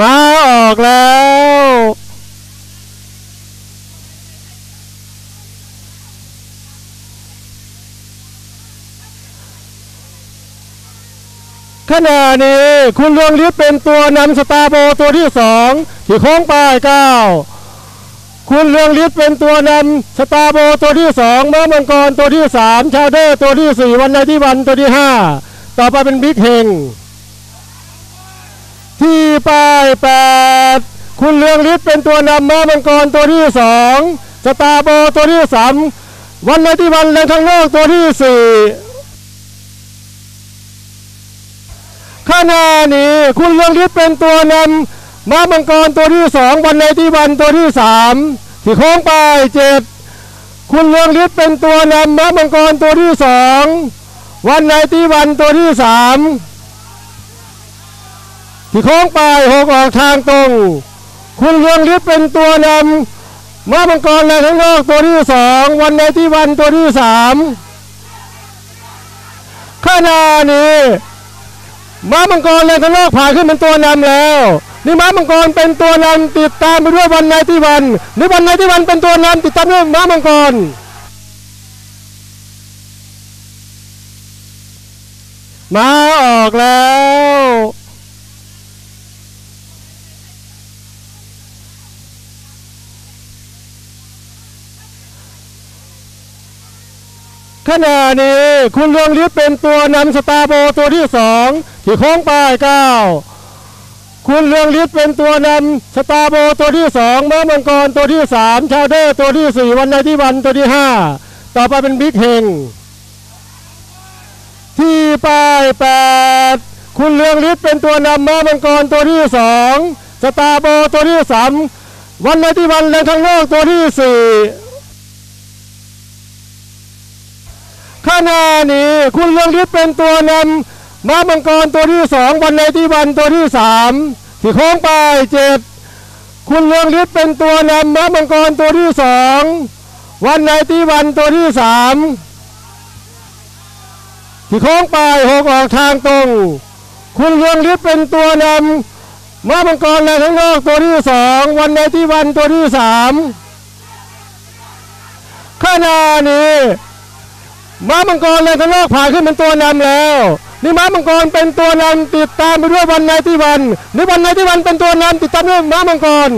มาออกแล้ว ขณะนี้คุณเรืองฤทธิ์เป็นตัวนำสตาร์โบตัวที่สองที่โค้งปลายเก้าคุณเรืองฤทธิ์เป็นตัวนำสตาร์โบตัวที่สองม้ามังกรตัวที่สามชาเดอร์ตัวที่สี่วันในที่วันตัวที่ห้าต่อไปเป็นบิ๊กเฮง ป้ายแปดคุณเรืองฤทธิ์เป็นตัวนำม้ามังกรตัวที่สองสตาร์โบตัวที่สามวันในที่วันและทั้งโลกตัวที่สี่ขณะนี้คุณเรืองฤทธิ์เป็นตัวนำม้ามังกรตัวที่สองวันในที่วันตัวที่สามที่โค้งไปเจ็ดคุณเรืองฤทธิ์เป็นตัวนำม้ามังกรตัวที่สองวันในที่วันตัวที่สาม ที่โค้งไปหกออกทางตรง คุณเรืองฤทธิ์เป็นตัวนำม้ามังกรในทั้งโลกตัวที่สองวันในที่วันตัวที่สามขณะนี้ม้ามังกรเลยทั้งโลกผ่านขึ้นเป็นตัวนำแล้ว นี่ม้ามังกรเป็นตัวนำติดตามไปด้วยวันในที่วันนี่วันในที่วันเป็นตัวนำติดตามด้วยม้ามังกรมาออกแล้ว ขณะนี้คุณเรืองฤทธิ์เป็นตัวนำสตาร์โบตัวที่สองที่โค้งปลายเก้าคุณเรืองฤทธิ์เป็นตัวนำสตาร์โบตัวที่สองม้ามังกรตัวที่สามชาเดอร์ตัวที่สี่วันในที่วันตัวที่ห้าต่อไปเป็นบิ๊กเฮงที่ป้ายแปดคุณเรืองฤทธิ์เป็นตัวนำม้ามังกรตัวที่สองสตาร์โบตัวที่สามวันในที่วันและทั้งโลกตัวที่สี่ ขณะนี้ คุณเรืองฤทธิ์เป็นตัวนำม้ามังกรตัวที่สองวันในที่วันตัวที่สามที่โค้งไปเจ็ดคุณเรืองฤทธิ์เป็นตัวนำม้ามังกรตัวที่สองวันในที่วันตัวที่สามที่โค้งไปหกออกทางตรง คุณเรืองฤทธิ์เป็นตัวนำม้ามังกรในทั้งโลกตัวที่สองวันในที่วันตัวที่สามขณะนี้ ม้ามังกรเลยทั้งโลกผ่านขึ้นเป็นตัวนำแล้ว นี่ม้ามังกรเป็นตัวนำติดตามไปด้วยวันในที่วันนี่วันในที่วันเป็นตัวนำติดตามด้วยม้ามังกร